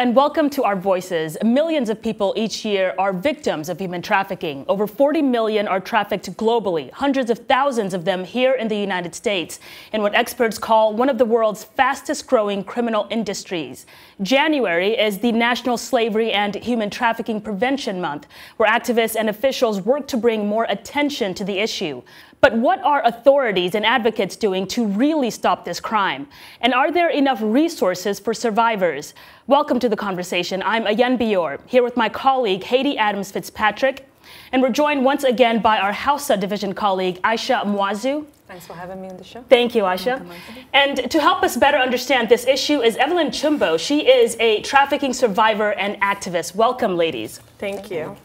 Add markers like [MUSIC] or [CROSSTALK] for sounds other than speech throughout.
And welcome to Our Voices. Millions of people each year are victims of human trafficking. Over 40 million are trafficked globally, hundreds of thousands of them here in the United States, in what experts call one of the world's fastest growing criminal industries. January is the National Slavery and Human Trafficking Prevention Month, where activists and officials work to bring more attention to the issue. But what are authorities and advocates doing to really stop this crime? And are there enough resources for survivors? Welcome to the conversation. I'm Ayen Bior, here with my colleague Haiti Adams Fitzpatrick. And we're joined once again by our Hausa division colleague Aisha Mwazu. Thanks for having me on the show. Thank you, Aisha. And to help us better understand this issue is Evelyn Chumbow. She is a trafficking survivor and activist. Welcome, ladies. Thank you.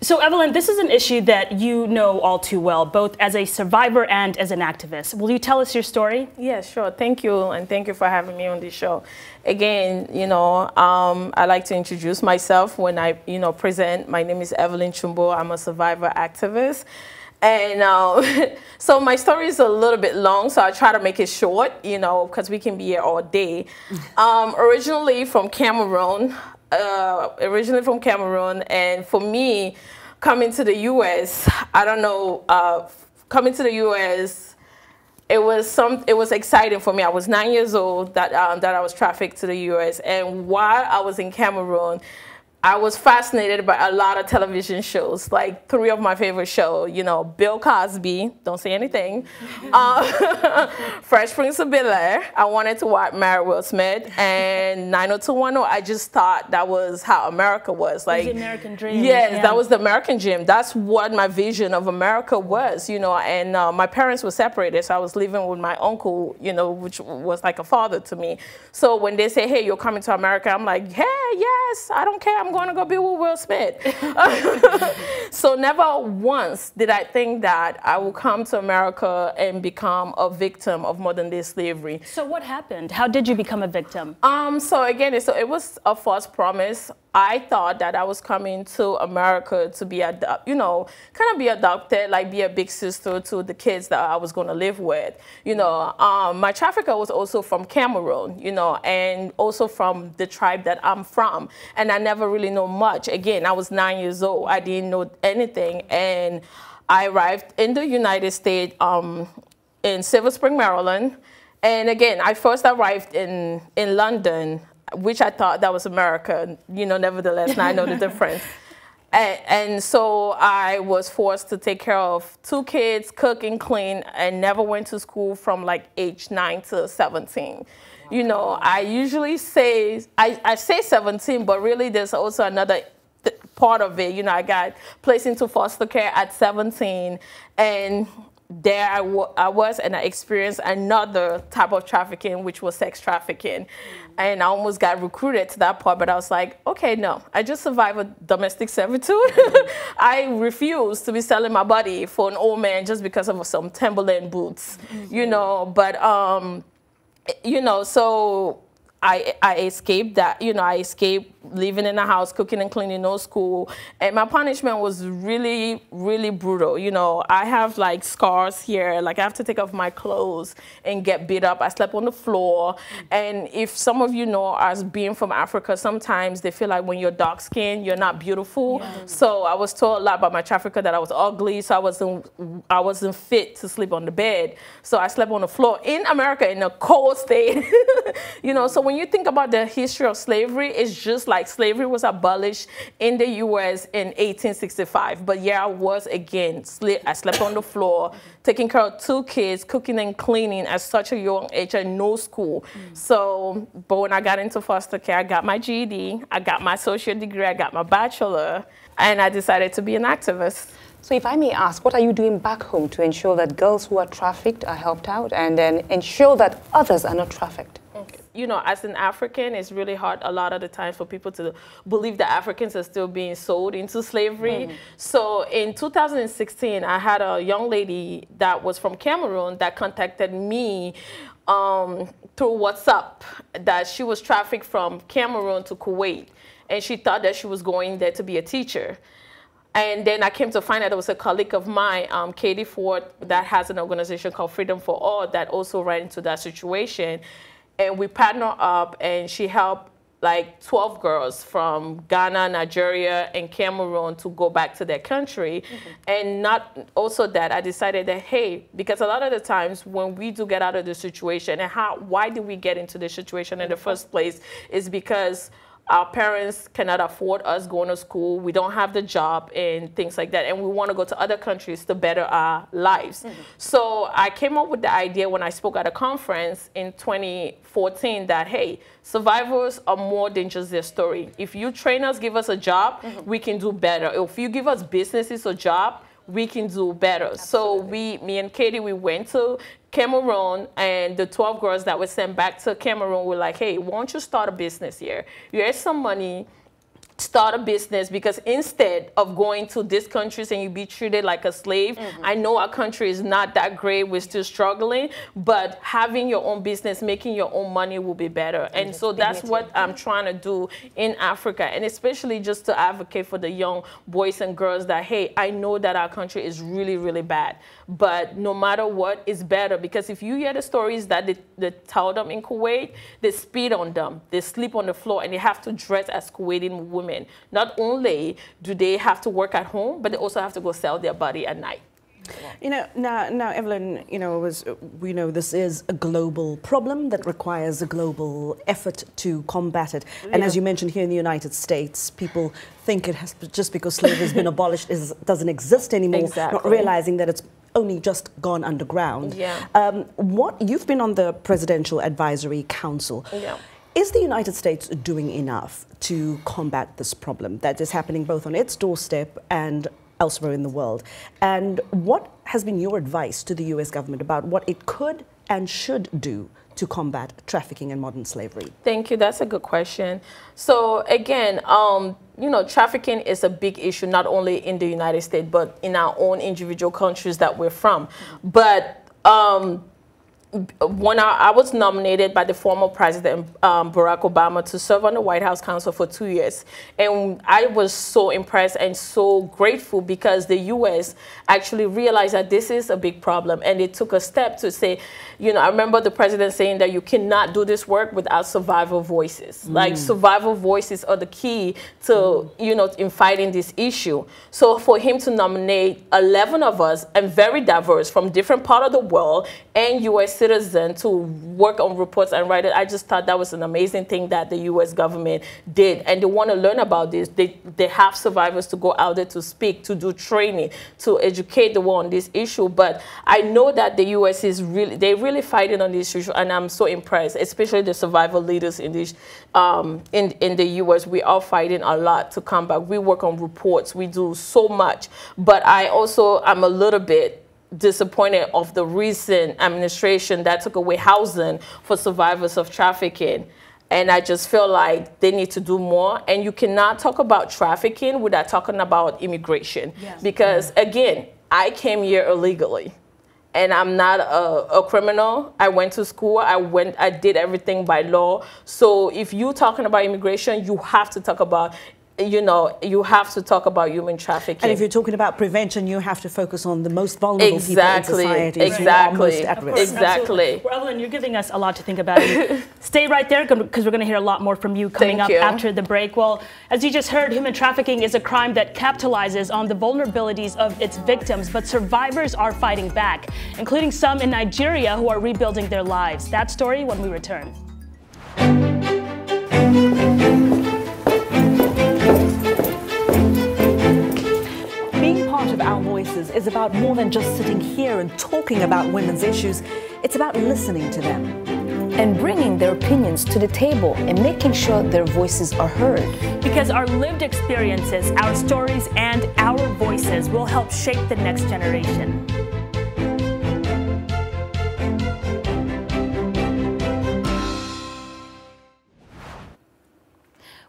So, Evelyn, this is an issue that you know all too well, both as a survivor and as an activist. Will you tell us your story? Yeah, sure. Thank you, and thank you for having me on the show. Again, you know, um, I like to introduce myself when I, you know, present. My name is Evelyn Chumbow. I'm a survivor activist. And um, [LAUGHS] so my story is a little bit long, so I try to make it short, you know, because we can be here all day. [LAUGHS] Um, originally from Cameroon, uh, originally from Cameroon, and for me, coming to the U.S., I don't know, uh, coming to the U.S., it was some, it was exciting for me. I was nine years old that um, that I was trafficked to the U.S. And while I was in Cameroon, I was fascinated by a lot of television shows, like three of my favorite shows, you know, Bill Cosby, don't say anything, [LAUGHS] uh, [LAUGHS] Fresh Prince of Bel-Air, I wanted to watch Marry Will Smith, and [LAUGHS] 90210, I just thought that was how America was. Like, the American dream. Yes, yeah. that was the American dream. That's what my vision of America was, you know, and uh, my parents were separated, so I was living with my uncle, you know, which was like a father to me. So when they say, hey, you're coming to America, I'm like, hey, yes, I don't care, I'm I'm going to go be with Will Smith. [LAUGHS] so never once did I think that I will come to America and become a victim of modern day slavery. So what happened? How did you become a victim? Um, so again, so it was a false promise. I thought that I was coming to America to be, a you know, kind of be adopted, like be a big sister to the kids that I was going to live with. You know, um, my trafficker was also from Cameroon, you know, and also from the tribe that I'm from. And I never really know much. Again, I was nine years old. I didn't know anything. And I arrived in the United States um, in Silver Spring, Maryland. And again, I first arrived in, in London which I thought that was America. You know, nevertheless, now I know the [LAUGHS] difference. And, and, so I was forced to take care of two kids, cook and clean, and never went to school from like age 9 to 17. Wow. You know, I usually say, I, I say 17, but really there's also another part of it. You know, I got placed into foster care at 17, and there I, I was and I experienced another type of trafficking, which was sex trafficking. And I almost got recruited to that part, but I was like, okay, no, I just survived a domestic servitude. [LAUGHS] I refuse to be selling my body for an old man just because of some Timberland boots, you know, but, um, you know, so I, I escaped that, you know, I escaped living in a house, cooking and cleaning, no school. And my punishment was really, really brutal. You know, I have like scars here, like I have to take off my clothes and get beat up. I slept on the floor. And if some of you know, as being from Africa, sometimes they feel like when you're dark skinned, you're not beautiful. Yeah. So I was told a lot by my trafficker that I was ugly, so I wasn't, I wasn't fit to sleep on the bed. So I slept on the floor in America in a cold state. [LAUGHS] you know, so when you think about the history of slavery, it's just like slavery was abolished in the U.S. in 1865. But yeah, I was again, I slept on the floor, taking care of two kids, cooking and cleaning at such a young age and no school. Mm. So, but when I got into foster care, I got my GED, I got my associate degree, I got my bachelor, and I decided to be an activist. So if I may ask, what are you doing back home to ensure that girls who are trafficked are helped out and then ensure that others are not trafficked? You know, as an African, it's really hard a lot of the times for people to believe that Africans are still being sold into slavery. Mm. So in 2016, I had a young lady that was from Cameroon that contacted me um, through WhatsApp that she was trafficked from Cameroon to Kuwait. And she thought that she was going there to be a teacher. And then I came to find out there was a colleague of mine, um, Katie Ford, that has an organization called Freedom for All that also ran into that situation and we partnered up and she helped like 12 girls from Ghana, Nigeria, and Cameroon to go back to their country. Mm -hmm. And not also that I decided that, hey, because a lot of the times when we do get out of the situation and how, why did we get into the situation in the first place is because our parents cannot afford us going to school. We don't have the job and things like that. And we want to go to other countries to better our lives. Mm -hmm. So I came up with the idea when I spoke at a conference in 2014 that, hey, survivors are more than just their story. If you train us, give us a job, mm -hmm. we can do better. If you give us businesses a job, we can do better. Absolutely. So we, me and Katie, we went to Cameroon and the 12 girls that were sent back to Cameroon were like, hey, why don't you start a business here? Here's some money start a business because instead of going to these countries and you be treated like a slave, mm -hmm. I know our country is not that great, we're still struggling, but having your own business, making your own money will be better. And so that's what I'm trying to do in Africa and especially just to advocate for the young boys and girls that, hey, I know that our country is really, really bad, but no matter what, it's better because if you hear the stories that they, they tell them in Kuwait, they spit on them, they sleep on the floor and they have to dress as Kuwaiti women. Not only do they have to work at home, but they also have to go sell their body at night. You know, now, now, Evelyn, you know, was, we know this is a global problem that requires a global effort to combat it. And as you mentioned here in the United States, people think it has just because slavery has been [LAUGHS] abolished is, doesn't exist anymore, exactly. not realizing that it's only just gone underground. Yeah. Um, what you've been on the Presidential Advisory Council. Yeah. Is the United States doing enough to combat this problem that is happening both on its doorstep and elsewhere in the world? And what has been your advice to the US government about what it could and should do to combat trafficking and modern slavery? Thank you. That's a good question. So again, um, you know, trafficking is a big issue not only in the United States but in our own individual countries that we're from. But um, when I, I, was nominated by the former president um, Barack Obama to serve on the White House Council for two years, and I was so impressed and so grateful because the U.S. actually realized that this is a big problem, and it took a step to say, you know, I remember the president saying that you cannot do this work without survival voices. Mm. Like survival voices are the key to, mm. you know, in fighting this issue. So for him to nominate 11 of us and very diverse from different part of the world and U.S citizen to work on reports and write it. I just thought that was an amazing thing that the U.S. government did. And they want to learn about this. They, they have survivors to go out there to speak, to do training, to educate the world on this issue. But I know that the U.S. is really, they're really fighting on this issue. And I'm so impressed, especially the survival leaders in, this, um, in, in the U.S. We are fighting a lot to come back. We work on reports. We do so much. But I also, I'm a little bit disappointed of the recent administration that took away housing for survivors of trafficking. And I just feel like they need to do more. And you cannot talk about trafficking without talking about immigration. Yes. Mm-hmm. Because again, I came here illegally. And I'm not a, a, criminal. I went to school. I went. I did everything by law. So if you're talking about immigration, you have to talk about you know, you have to talk about human trafficking. And if you're talking about prevention, you have to focus on the most vulnerable exactly, people in society. Exactly, exactly, exactly. Well, Evelyn, you're giving us a lot to think about. [LAUGHS] Stay right there because we're going to hear a lot more from you coming Thank up you. after the break. Well, as you just heard, human trafficking is a crime that capitalizes on the vulnerabilities of its victims, but survivors are fighting back, including some in Nigeria who are rebuilding their lives. That story when we return. Voices is about more than just sitting here and talking about women's issues. It's about listening to them. And bringing their opinions to the table and making sure their voices are heard. Because our lived experiences, our stories, and our voices will help shape the next generation.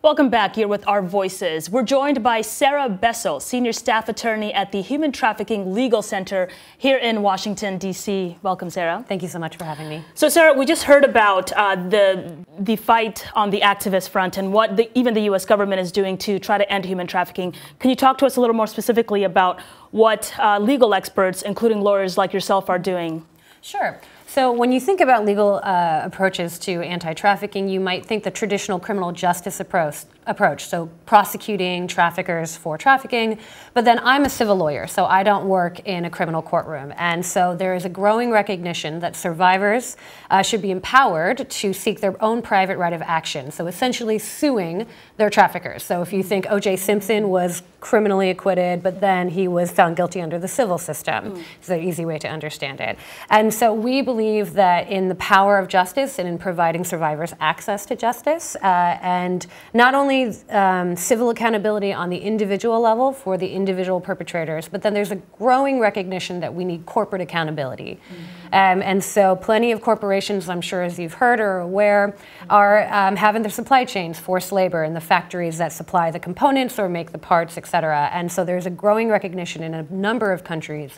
Welcome back here with Our Voices. We're joined by Sarah Bessell, Senior Staff Attorney at the Human Trafficking Legal Center here in Washington, D.C. Welcome, Sarah. Thank you so much for having me. So, Sarah, we just heard about uh, the, the fight on the activist front and what the, even the U.S. government is doing to try to end human trafficking. Can you talk to us a little more specifically about what uh, legal experts, including lawyers like yourself, are doing? Sure. So, when you think about legal uh, approaches to anti trafficking, you might think the traditional criminal justice approach, approach, so prosecuting traffickers for trafficking. But then I'm a civil lawyer, so I don't work in a criminal courtroom. And so there is a growing recognition that survivors uh, should be empowered to seek their own private right of action. So essentially suing their traffickers. So if you think O.J. Simpson was criminally acquitted, but then he was found guilty under the civil system, mm. it's an easy way to understand it. And so we believe that in the power of justice and in providing survivors access to justice, uh, and not only um, civil accountability on the individual level for the individual perpetrators, but then there's a growing recognition that we need corporate accountability. Mm-hmm. Um, and so, plenty of corporations, I'm sure as you've heard or aware, are um, having their supply chains forced labor in the factories that supply the components or make the parts, cetera. And so, there's a growing recognition in a number of countries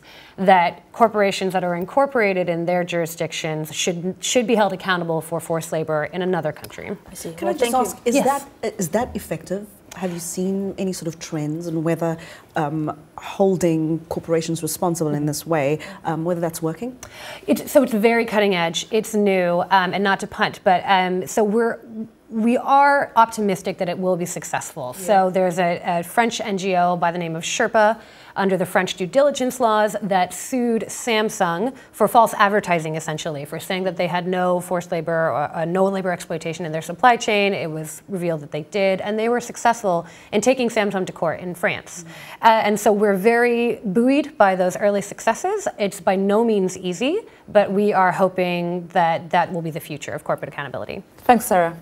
that corporations that are incorporated in their jurisdictions should should be held accountable for forced labor in another country. I see. Can well, I just ask, is yes. that is that effective? Have you seen any sort of trends and whether um, holding corporations responsible in this way, um, whether that's working? It, so it's very cutting edge. It's new, um, and not to punt, but um, so we're we are optimistic that it will be successful. Yeah. So there's a, a, French NGO by the name of Sherpa under the French due diligence laws that sued Samsung for false advertising, essentially, for saying that they had no forced labor or uh, no labor exploitation in their supply chain. It was revealed that they did, and they were successful in taking Samsung to court in France. Mm-hmm. Uh, and so we're very buoyed by those early successes. It's by no means easy, but we are hoping that that will be the future of corporate accountability. Thanks, Sarah.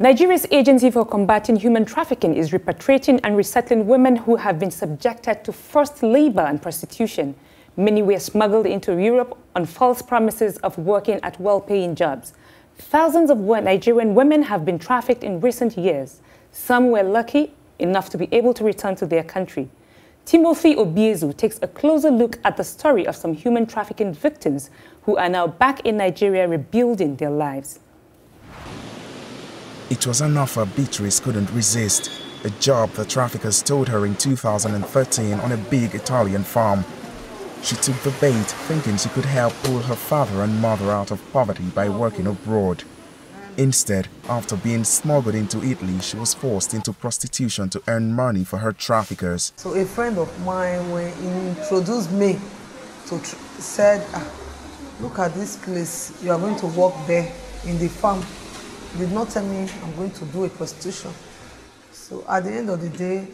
Nigeria's Agency for Combating Human Trafficking is repatriating and resettling women who have been subjected to forced labor and prostitution. Many were smuggled into Europe on false promises of working at well-paying jobs. Thousands of Nigerian women have been trafficked in recent years. Some were lucky enough to be able to return to their country. Timothy Obiezu takes a closer look at the story of some human trafficking victims who are now back in Nigeria rebuilding their lives. It was an offer Beatrice couldn't resist, a job the traffickers told her in 2013 on a big Italian farm. She took the bait, thinking she could help pull her father and mother out of poverty by working abroad. Instead, after being smuggled into Italy, she was forced into prostitution to earn money for her traffickers. So a friend of mine, when he introduced me to said, ah, look at this place, you are going to work there in the farm did not tell me I'm going to do a prostitution. So at the end of the day,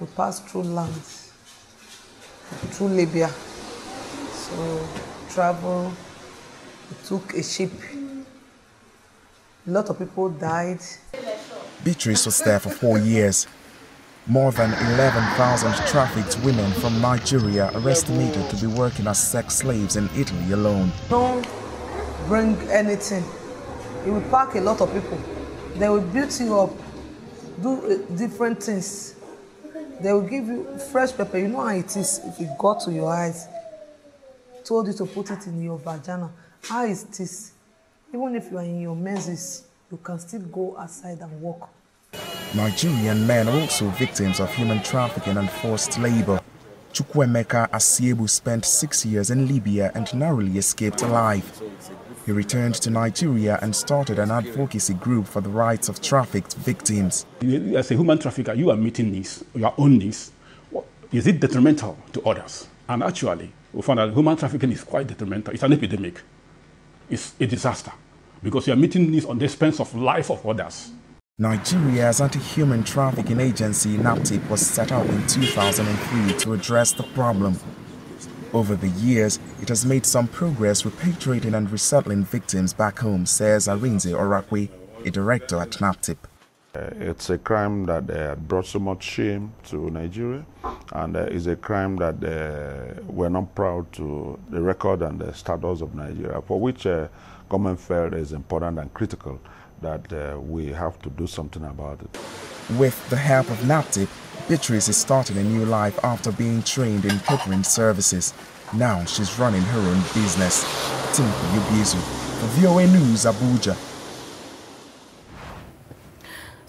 we passed through land, through Libya. So travel, we took a ship. A lot of people died. Beatrice was there for four years. More than 11,000 trafficked women from Nigeria are estimated to be working as sex slaves in Italy alone. Don't bring anything it will pack a lot of people. They will build you up, do uh, different things. They will give you fresh pepper. You know how it is if it got to your eyes. Told you to put it in your vagina. How is this? Even if you are in your menses, you can still go outside and walk. Nigerian men are also victims of human trafficking and forced labor. Chukwuemeka Asiebu spent six years in Libya and narrowly escaped alive. He returned to Nigeria and started an advocacy group for the rights of trafficked victims. As a human trafficker, you are meeting this, your own needs. Is it detrimental to others? And actually, we found that human trafficking is quite detrimental. It's an epidemic. It's a disaster because you are meeting needs on the expense of life of others. Nigeria's anti-human trafficking agency NAPTIP was set up in 2003 to address the problem. Over the years, it has made some progress repatriating and resettling victims back home, says Arinze Orakwue, a director at NAPTIP. Uh, it's a crime that uh, brought so much shame to Nigeria, and uh, it's a crime that uh, we're not proud to the record and the status of Nigeria, for which uh, government felt is important and critical that uh, we have to do something about it. With the help of NAPTIP, Beatrice is starting a new life after being trained in catering services. Now she's running her own business. Timothy Obiezu for VOA News, Abuja.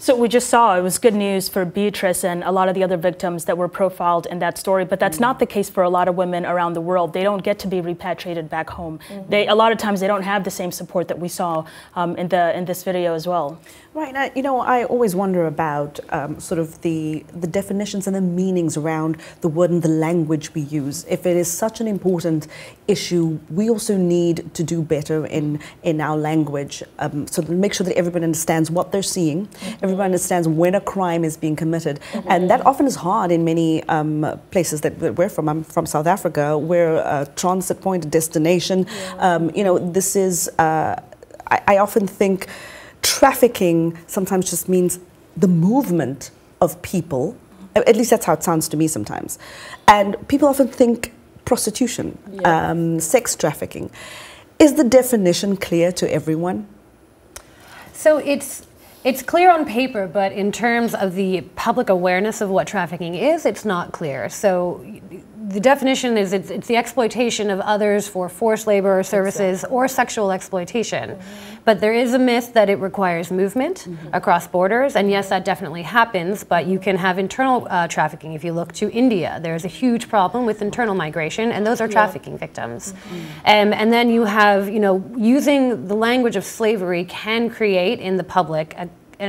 So we just saw it was good news for Beatrice and a lot of the other victims that were profiled in that story, but that's mm. not the case for a lot of women around the world. They don't get to be repatriated back home. Mm -hmm. They a lot of times they don't have the same support that we saw um, in the in this video as well. Right. Now, you know, I always wonder about um, sort of the the definitions and the meanings around the word and the language we use. If it is such an important issue, we also need to do better in in our language, um, so to make sure that everybody understands what they're seeing. Mm -hmm understands when a crime is being committed. Mm -hmm. And that often is hard in many um, places that we're from. I'm from South Africa. We're a transit point, a destination. Yeah. Um, you know, this is, uh, I, I often think trafficking sometimes just means the movement of people. At least that's how it sounds to me sometimes. And people often think prostitution, yeah. um, sex trafficking. Is the definition clear to everyone? So it's it's clear on paper, but in terms of the public awareness of what trafficking is, it's not clear. So the definition is it's, it's the exploitation of others for forced labor services exactly. or sexual exploitation. Mm -hmm. But there is a myth that it requires movement mm -hmm. across borders, and yes, that definitely happens, but you can have internal uh, trafficking. If you look to India, there's a huge problem with internal migration, and those are trafficking yeah. victims. Mm -hmm. um, and then you have, you know, using the language of slavery can create in the public a, a,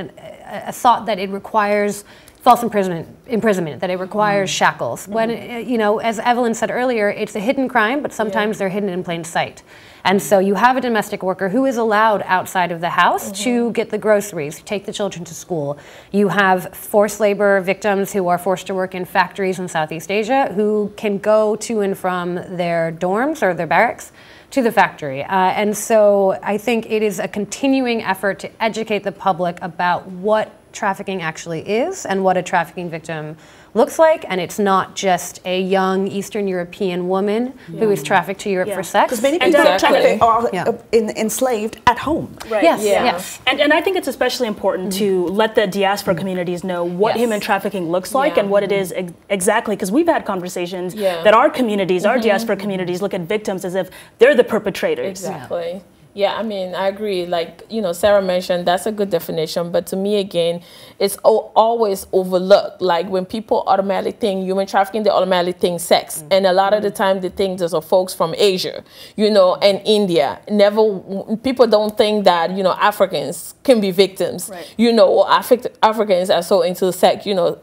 a thought that it requires false imprisonment, imprisonment that it requires mm. shackles. Mm. When, uh, you know, as Evelyn said earlier, it's a hidden crime, but sometimes yeah. they're hidden in plain sight. And so you have a domestic worker who is allowed outside of the house mm -hmm. to mm-hmm. get the groceries, take the children to school. You have forced labor victims who are forced to work in factories in Southeast Asia who can go to and from their dorms or their barracks to the factory. Uh, and so I think it is a continuing effort to educate the public about what trafficking actually is and what a trafficking victim looks like, and it's not just a young Eastern European woman yeah. who is trafficked to Europe yeah. for sex. Because many people exactly. are yeah. in, enslaved at home. Right. Yes. yes. And, and I think it's especially important mm to let the diaspora mm communities know what yes. human trafficking looks like and what it is ex exactly. Because we've had conversations that our communities, our mm -hmm. diaspora communities, look at victims as if they're the perpetrators. Exactly. Yeah, I mean, I agree. Like, you know, Sarah mentioned that's a good definition, but to me, again, it's always overlooked. Like, when people automatically think human trafficking, they automatically think sex. Mm-hmm. And a lot of the time, they think there's a folks from Asia, you know, and India. Never, people don't think that, you know, Africans can be victims, right. you know, or Afri- Africans are so into sex, you know,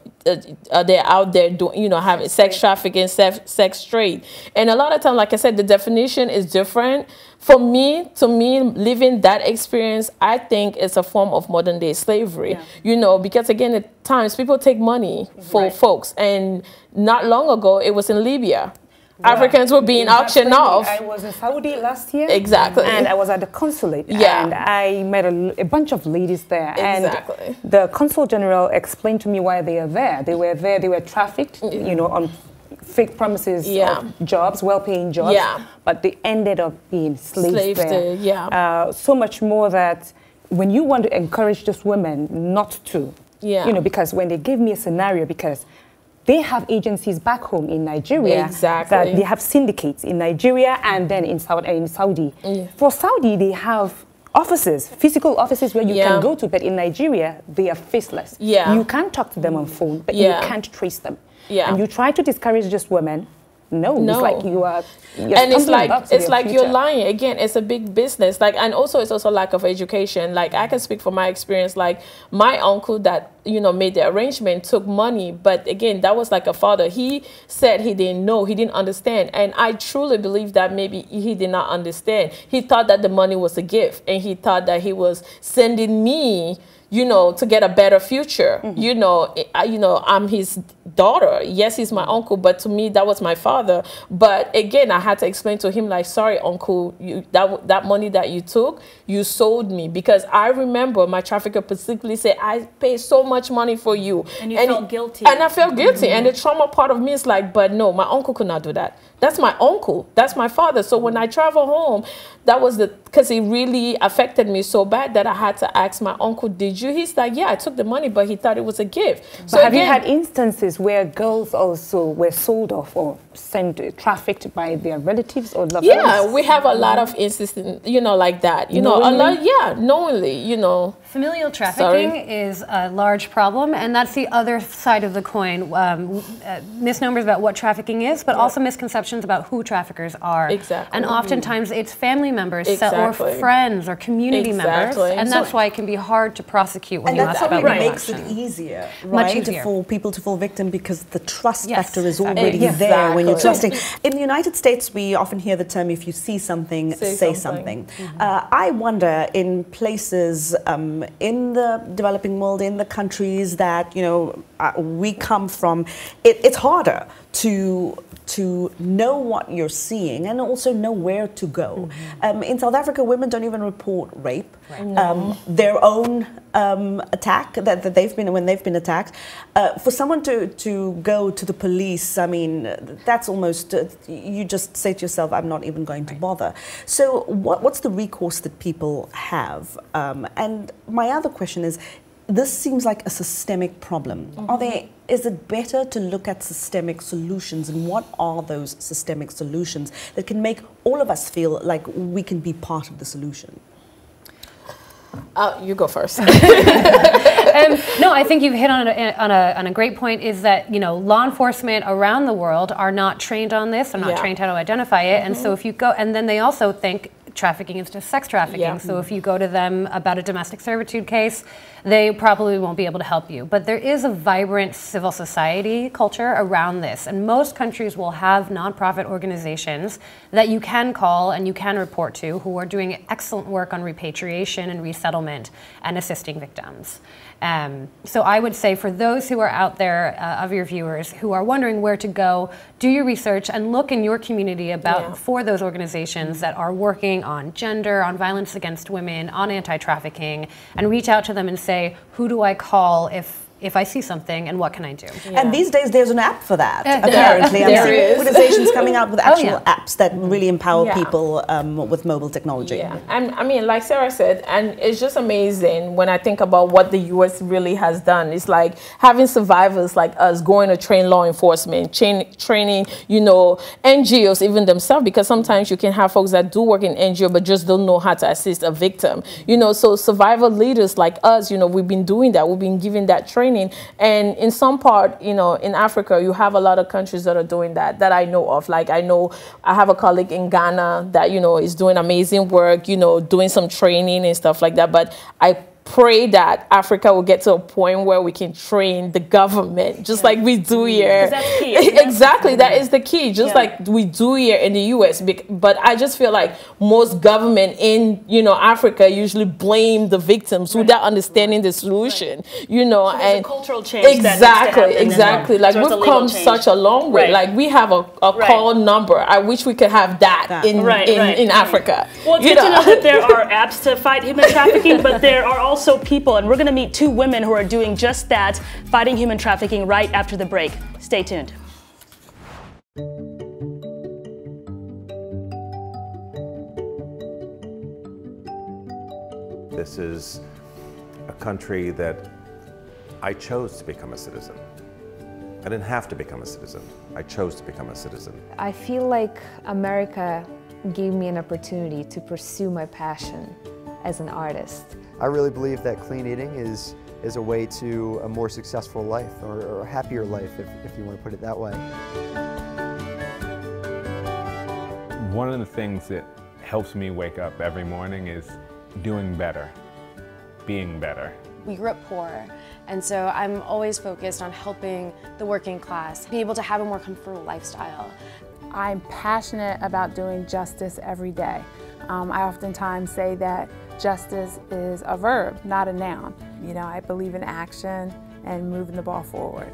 uh, they're out there doing, you know, having sex trafficking, sex, sex trade. And a lot of times, like I said, the definition is different. For me, to me, living that experience, I think it's a form of modern day slavery, yeah. you know, because again, at times people take money for right. folks. And not long ago, it was in Libya. Yeah. Africans were being auctioned off. I was in Saudi last year. Exactly. And I was at the consulate. Yeah. And I met a, a bunch of ladies there. Exactly. And the consul general explained to me why they are there. They were there, they were trafficked, you know, on fake promises yeah. of jobs, well-paying jobs. Yeah. But they ended up being slaves, slaves there. yeah. Uh, so much more that when you want to encourage those women not to, yeah. you know, because when they gave me a scenario, because they have agencies back home in Nigeria. Exactly. That they have syndicates in Nigeria and then in Saudi. In Saudi. Yeah. For Saudi, they have offices, physical offices where you yeah. can go to, but in Nigeria, they are faceless. Yeah. You can talk to them on phone, but yeah. you can't trace them. Yeah. And you try to discourage just women no, no. it's like you are. and it's like it's like future. you're lying again. It's a big business. Like, and also it's also lack of education. Like, I can speak from my experience. Like, my uncle that you know made the arrangement took money, but again, that was like a father. He said he didn't know, he didn't understand, and I truly believe that maybe he did not understand. He thought that the money was a gift, and he thought that he was sending me you know, to get a better future. Mm -hmm. You know, I, you know, I'm his daughter. Yes, he's my uncle, but to me, that was my father. But again, I had to explain to him, like, sorry, uncle, you, that that money that you took, you sold me because I remember my trafficker specifically said, I paid so much money for you, and you and felt guilty, and I felt guilty, mm -hmm. and the trauma part of me is like, but no, my uncle could not do that. That's my uncle. That's my father. So when I travel home, that was the because it really affected me so bad that I had to ask my uncle, "Did you?" He's like, "Yeah, I took the money, but he thought it was a gift." But so have again, you had instances where girls also were sold off or sent trafficked by their relatives or loved Yeah, we have a lot of instances, you know, like that. You know, a lot. Yeah, knowingly. You know. Familial trafficking Sorry. is a large problem, and that's the other side of the coin. Um, uh, misnomers about what trafficking is, but also misconceptions about who traffickers are. Exactly. And oftentimes it's family members so- or friends or community members, Exactly. and that's why it can be hard to prosecute when And you that ask probably about legal makes it action. easier, Much right, easier. for people to fall victim because the trust Yes, factor is exactly. already there when you're trusting. In the United States, we often hear the term "if you see something, say, Say something." something. Uh, I wonder in places um, in the developing world, in the countries that you know uh, we come from, it, it's harder to to know what you're seeing and also know where to go. Um, in South Africa, women don't even report rape. Um, their own um, attack that, that they've been when they've been attacked. Uh, for someone to, to go to the police, I mean, that's almost uh, you just say to yourself, "I'm not even going to bother." So, what, what's the recourse that people have? Um, and my other question is. This seems like a systemic problem. Are there? Is it better to look at systemic solutions, and what are those systemic solutions that can make all of us feel like we can be part of the solution? Uh, you go first. [LAUGHS] um, no, I think you've hit on a, on, a, on a great point is that, you know, law enforcement around the world are not trained on this, they're not Yeah. trained how to identify it. And so if you go, and then they also think trafficking is just sex trafficking. Yeah. So if you go to them about a domestic servitude case, they probably won't be able to help you. But there is a vibrant civil society culture around this. And most countries will have nonprofit organizations that you can call and you can report to who are doing excellent work on repatriation and resettlement and assisting victims. Um, so I would say for those who are out there uh, of your viewers who are wondering where to go, do your research and look in your community about Yeah. for those organizations that are working on gender, on violence against women, on anti-trafficking, and reach out to them and say, who do I call if if I see something and what can I do? And these days, there's an app for that. Yeah. apparently, I'm [LAUGHS] There seeing is. organizations coming out with Oh, actual yeah. apps that really empower Yeah. people um, with mobile technology. Yeah, and I mean, like Sarah said, and it's just amazing when I think about what the U.S. really has done. It's like having survivors like us going to train law enforcement, train, training, you know, NGOs even themselves, because sometimes you can have folks that do work in NGO but just don't know how to assist a victim. You know, so survivor leaders like us, you know, we've been doing that. We've been giving that training, and in some part, you know, in Africa, you have a lot of countries that are doing that that I know of. Like I know I have a colleague in Ghana that you know is doing amazing work, you know, doing some training and stuff like that. But I pray that Africa will get to a point where we can train the government just like we do here. [LAUGHS] exactly, that is the key. Just Yeah. like we do here in the US. But I just feel like most government in you know Africa usually blame the victims without understanding the solution. You know, a and cultural change that needs to exactly, exactly. Like a we've come change. such a long way. Right. Like we have a, a Right. call number. I wish we could have that, That. in Right, in, right. in Africa. Well, it's You good to know that there [LAUGHS] are apps to fight human trafficking, but there are also people, and we're going to meet two women who are doing just that, fighting human trafficking right after the break. Stay tuned. This is a country that I chose to become a citizen. I didn't have to become a citizen. I chose to become a citizen. I feel like America gave me an opportunity to pursue my passion as an artist. I really believe that clean eating is, is a way to a more successful life or, or a happier life, if, if you want to put it that way. One of the things that helps me wake up every morning is doing better, being better. We grew up poor, and so I'm always focused on helping the working class be able to have a more comfortable lifestyle. I'm passionate about doing justice every day. Um, I oftentimes say that justice is a verb, not a noun. You know, I believe in action and moving the ball forward.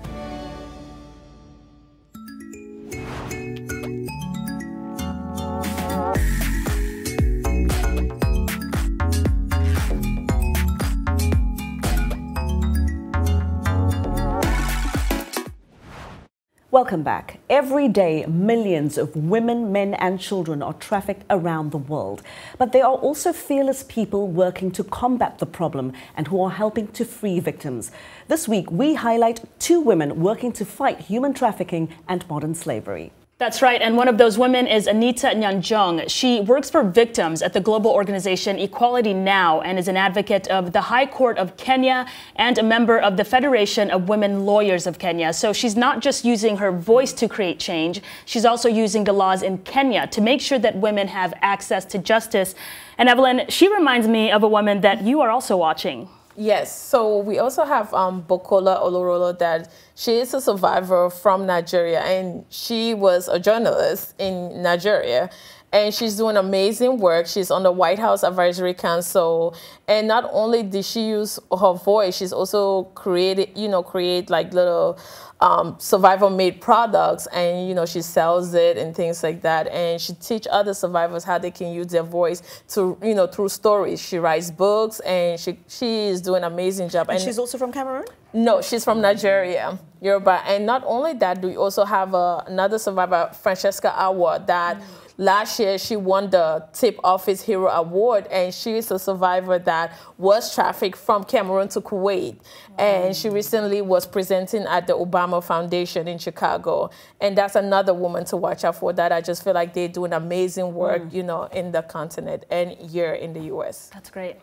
Welcome back. Every day, millions of women, men, and children are trafficked around the world. But there are also fearless people working to combat the problem and who are helping to free victims. This week, we highlight two women working to fight human trafficking and modern slavery. That's right, and one of those women is Anita Nyanjong. She works for victims at the global organization Equality Now and is an advocate of the High Court of Kenya and a member of the Federation of Women Lawyers of Kenya. So she's not just using her voice to create change, she's also using the laws in Kenya to make sure that women have access to justice. And Evelyn, she reminds me of a woman that you are also watching. Yes, so we also have um, Bukola Oriola that she is a survivor from Nigeria and she was a journalist in Nigeria and she's doing amazing work. She's on the White House Advisory Council, and not only did she use her voice, she's also created, you know, create like little um, survivor-made products, and you know, she sells it and things like that. And she teach other survivors how they can use their voice to, you know, through stories. She writes books, and she she is doing an amazing job. And, and she's also from Cameroon. No, she's from Nigeria, Yoruba. And not only that, do we also have uh, another survivor, Francisca Awah, that. Mm Last year, she won the TIP Office Hero Award, and she is a survivor that was trafficked from Cameroon to Kuwait. And she recently was presenting at the Obama Foundation in Chicago. And that's another woman to watch out for that I just feel like they're doing amazing work, mm. you know, in the continent and here in the U.S. That's great.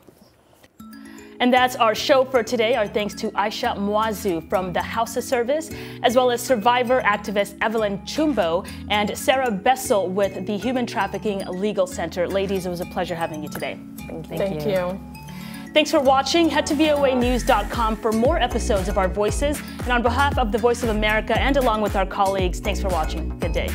And that's our show for today. Our thanks to Aisha Mwazu from the Hausa Service, as well as survivor activist Evelyn Chumbow and Sarah Bessell with the Human Trafficking Legal Center. Ladies, it was a pleasure having you today. Thank you. Thank you. Thanks for watching. Head to voanews.com for more episodes of Our Voices. And on behalf of the Voice of America and along with our colleagues, thanks for watching. Good day.